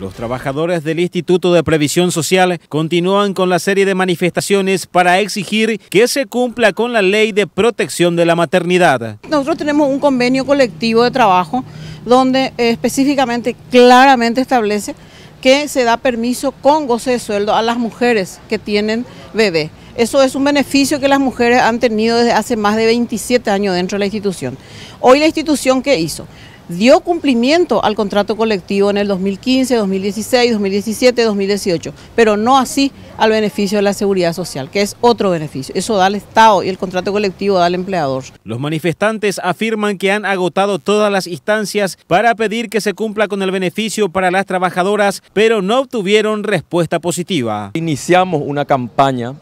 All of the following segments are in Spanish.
Los trabajadores del Instituto de Previsión Social continúan con la serie de manifestaciones para exigir que se cumpla con la ley de protección de la maternidad. Nosotros tenemos un convenio colectivo de trabajo donde específicamente, claramente establece que se da permiso con goce de sueldo a las mujeres que tienen bebé. Eso es un beneficio que las mujeres han tenido desde hace más de 27 años dentro de la institución. Hoy la institución, ¿qué hizo? Dio cumplimiento al contrato colectivo en el 2015, 2016, 2017, 2018, pero no así al beneficio de la seguridad social, que es otro beneficio. Eso da al Estado y el contrato colectivo da al empleador. Los manifestantes afirman que han agotado todas las instancias para pedir que se cumpla con el beneficio para las trabajadoras, pero no obtuvieron respuesta positiva. Iniciamos una campaña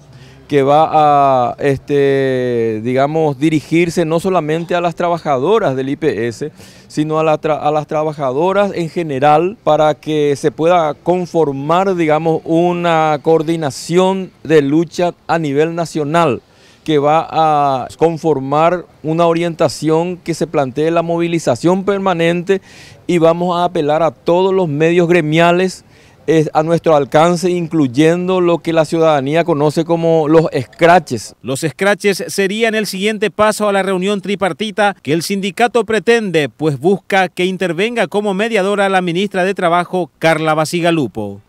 que va a, este, digamos, dirigirse no solamente a las trabajadoras del IPS, sino a, a, las trabajadoras en general para que se pueda conformar, digamos, una coordinación de lucha a nivel nacional que va a conformar una orientación que se plantee la movilización permanente y vamos a apelar a todos los medios gremiales es a nuestro alcance, incluyendo lo que la ciudadanía conoce como los scratches. Los scratches serían el siguiente paso a la reunión tripartita que el sindicato pretende, pues busca que intervenga como mediadora la ministra de Trabajo, Carla Basigalupo.